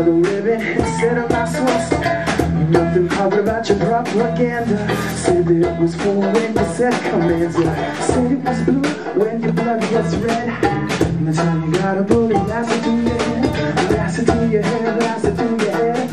Yellow ribbon instead of my swastika Nothing private about your propaganda. Said that it was full when you said commands yeah. Said it was blue when your blood was red. And that's how you got a bullet blasted through your head Blasted through your head, blasted through your head.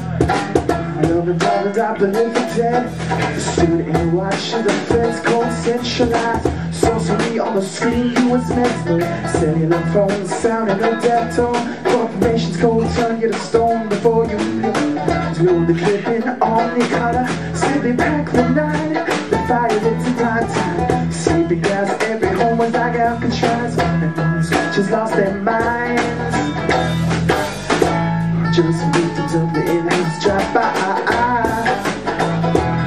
I love and dollars I believe for dead Stood and watched the feds cold centralized? Sorcery on the screen, you was mesmerized Cellular phones sounding no death tone Corporations cold turn you to stone before you. Blow the clip in omnicolor Simply pack the night. The fire lit in prime time Sleeping gas, every home was like Alcatraz. And those just lost their minds Just victims of the in-house drive-by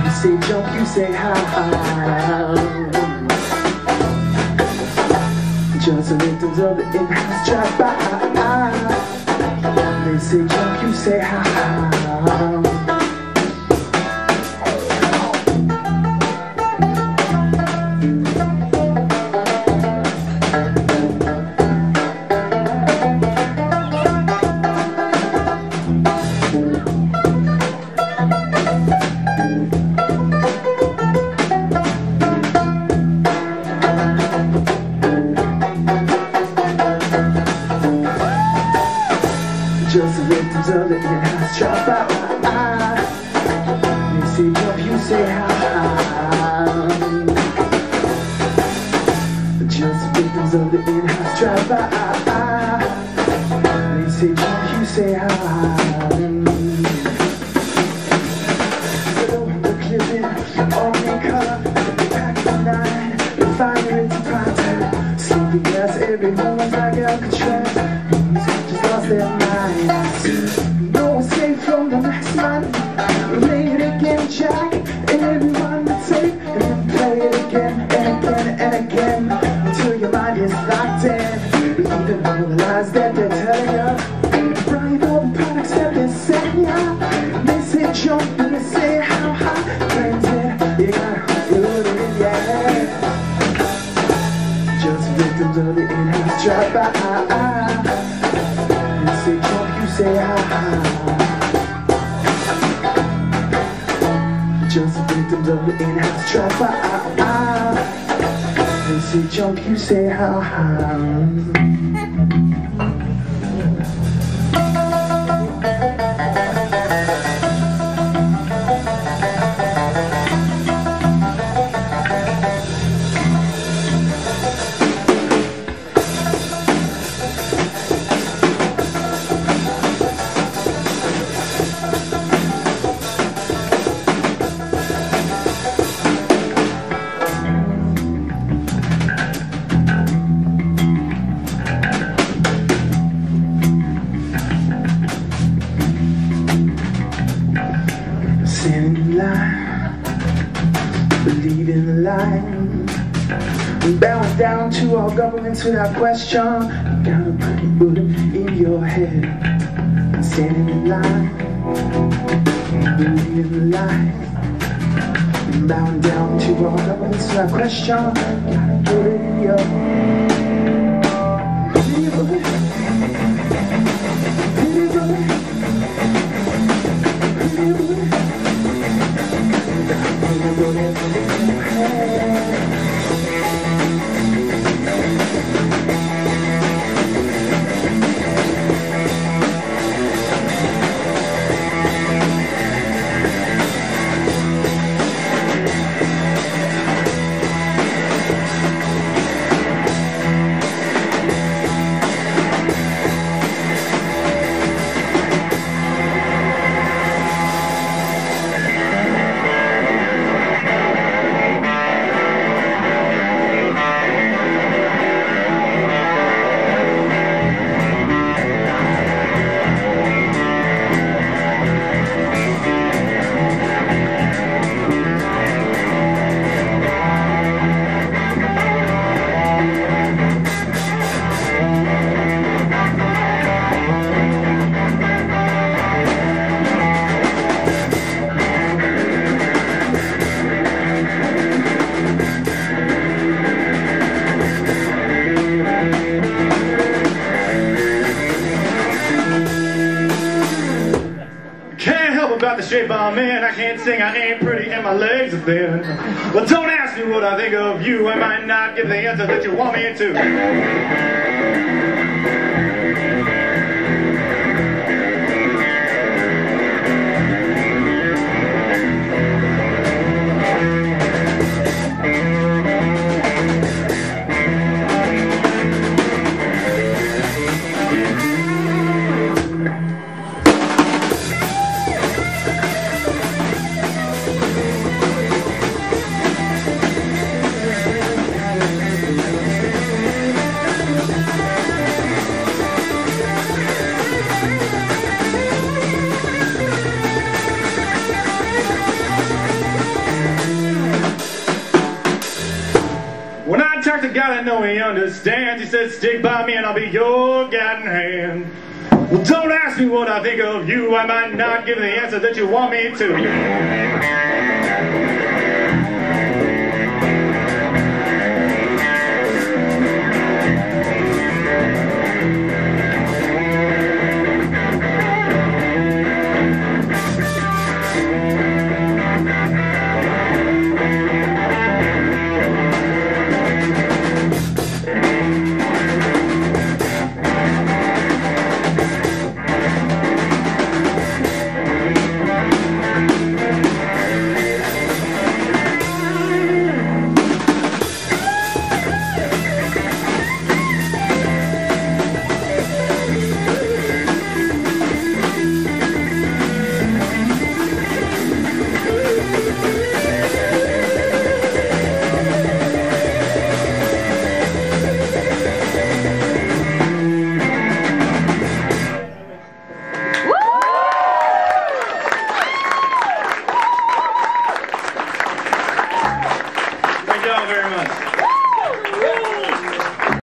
You say jump, you say how just victims of the in-house drive-by say jump, you say how Just the victims of the in-house drive-by They say jump, you say how Just victims of the in-house drive-by They say jump, you say how The clipping, omni-color Pack the nine, the fire into prime time Sleeping gas, every moment's like Alcatraz just the lies that they're telling you Buying all the products that they're selling you They say jump they say how high Granted, you gotta in Just victims of the in-house drive-by say jump, you say ha Just victims of the in-house drive-by They say jump, you say ha the line. Bowing down to all governments without question. You gotta put bullet in your head. Standing in line, believing the line. Bowing down to all governments without question. You gotta put it in your I'm gonna make you cry. Can't help about the shape I'm in. I can't sing, I ain't pretty, and my legs are thin. But don't ask me what I think of you. I might not give the answer that you want me to. I know He understands. He said, Stick by me and I'll be your guiding hand. Well, don't ask me what I think of you. I might not give the answer that you want me to.